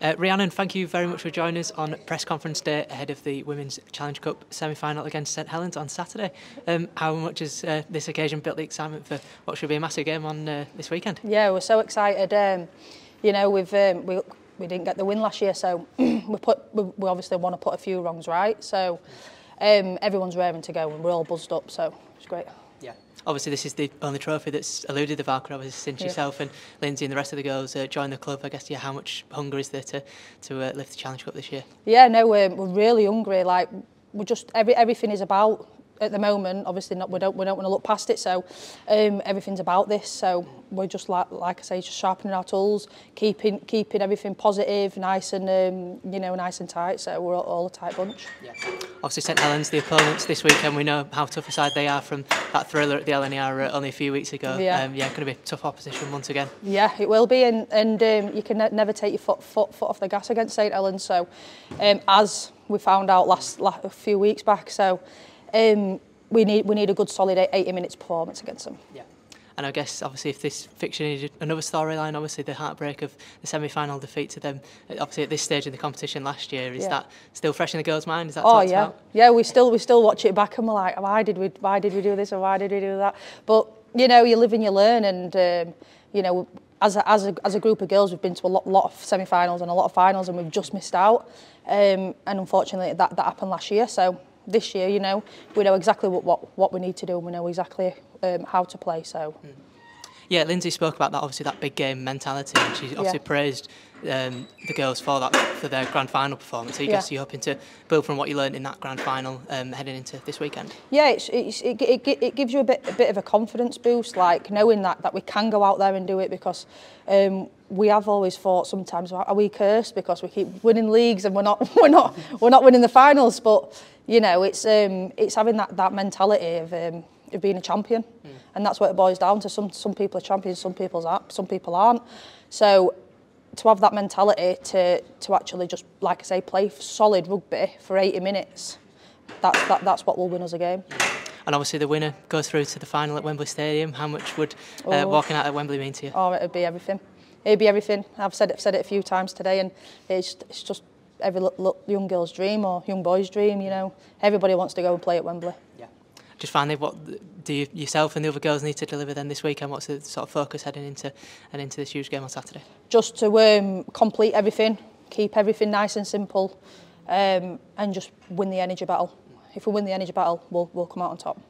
Uh, Rhiannion, thank you very much for joining us on press conference day ahead of the Women's Challenge Cup semi-final against St Helens on Saturday. Um, how much has uh, this occasion built the excitement for what should be a massive game on uh, this weekend? Yeah, we're so excited. Um, you know, we've um, we we didn't get the win last year, so we put we, we obviously want to put a few wrongs right. So um, everyone's raring to go, and we're all buzzed up. So it's great. Yeah. Obviously, this is the only trophy that's eluded the Valkyrie obviously, since yeah. yourself and Lindsay and the rest of the girls uh, joined the club. I guess, yeah, how much hunger is there to, to uh, lift the Challenge Cup this year? Yeah, no, we're, we're really hungry. Like, we're just, every, everything is about at the moment, obviously not, we don't we don't want to look past it. So um, everything's about this. So we're just like like I say, just sharpening our tools, keeping keeping everything positive, nice and um, you know nice and tight. So we're all, all a tight bunch. Yeah. Obviously, St Helens, the opponents this weekend. We know how tough a side they are from that thriller at the LNER uh, only a few weeks ago. Yeah, um, yeah, going to be tough opposition once again. Yeah, it will be, and and um, you can ne never take your foot, foot foot off the gas against St Helens. So, um, as we found out last, last a few weeks back, so um, we need we need a good solid 80 minutes performance against them. Yeah. And I guess obviously if this fixture needed another storyline, obviously the heartbreak of the semi-final defeat to them, obviously at this stage in the competition last year, is yeah. that still fresh in the girls' mind? Is that oh yeah, about? yeah. We still we still watch it back and we're like, why did we why did we do this or why did we do that? But you know, you live and you learn, and um, you know, as a, as a as a group of girls, we've been to a lot lot of semi-finals and a lot of finals, and we've just missed out. Um, and unfortunately, that that happened last year. So this year, you know, we know exactly what, what, what we need to do and we know exactly um, how to play. So. Mm. Yeah, Lindsay spoke about that, obviously that big game mentality, and she obviously yeah. praised um, the girls for that for their grand final performance. So you yeah. guess you're hoping to build from what you learned in that grand final um, heading into this weekend. Yeah, it's, it's, it, it, it gives you a bit a bit of a confidence boost, like knowing that that we can go out there and do it because um, we have always thought sometimes are we cursed because we keep winning leagues and we're not we're not we're not winning the finals, but you know it's um, it's having that that mentality of. Um, of being a champion. Mm. And that's what it boils down to. Some some people are champions, some people's aren't, some people aren't. So to have that mentality to to actually just like I say play solid rugby for 80 minutes, that's that, that's what will win us a game. And obviously the winner goes through to the final at Wembley Stadium. How much would uh, oh. walking out at Wembley mean to you? Oh, it'd be everything. It'd be everything. I've said it, said it a few times today, and it's it's just every young girl's dream or young boy's dream. You know, everybody wants to go and play at Wembley Yeah. just finally, what do you, yourself and the other girls need to deliver then this weekend? What's the sort of focus heading into and into this huge game on Saturday? Just to um, complete everything, keep everything nice and simple, um, and just win the energy battle. If we win the energy battle, we'll, we'll come out on top.